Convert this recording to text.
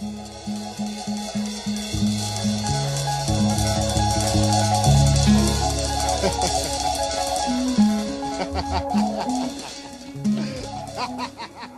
Ha ha ha!